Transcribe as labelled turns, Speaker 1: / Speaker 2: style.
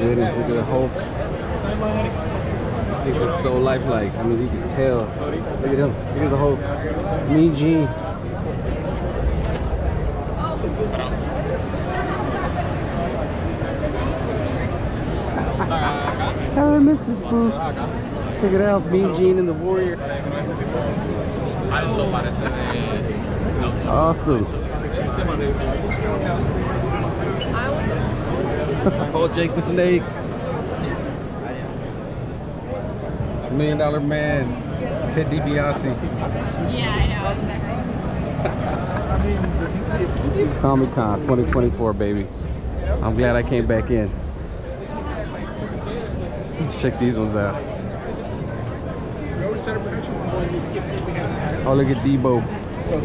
Speaker 1: goodness, look at the Hulk. These things look so lifelike. I mean, you can tell. Look at him. Look at the Hulk. Mean Gene. I missed this booth. Check it out, Mean Gene and the Warrior. Awesome. Oh, Jake the Snake. Million Dollar Man, Ted DiBiase.
Speaker 2: Yeah, I know, exactly.
Speaker 1: Comic Con 2024, baby. I'm glad I came back in. Let's check these ones out. Oh, look at Debo.